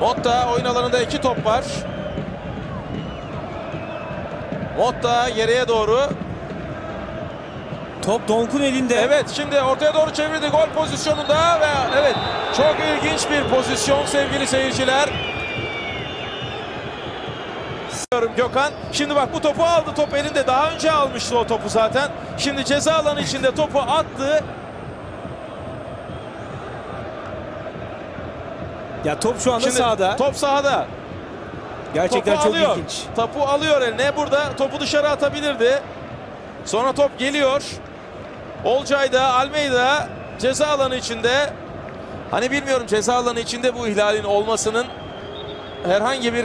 Motta oyun alanında iki top var. Motta geriye doğru. Top Donk'un elinde. Evet şimdi ortaya doğru çevirdi gol pozisyonunda ve evet çok ilginç bir pozisyon sevgili seyirciler. Gökhan. Şimdi bak bu topu aldı. Top elinde. Daha önce almıştı o topu zaten. Şimdi ceza alanı içinde topu attı. Ya top şu anda Şimdi sahada. Top sahada. Gerçekten topu çok alıyor. ilginç. Topu alıyor eline. Burada topu dışarı atabilirdi. Sonra top geliyor. Olcay'da, Almeida ceza alanı içinde. Hani bilmiyorum ceza alanı içinde bu ihlalin olmasının herhangi bir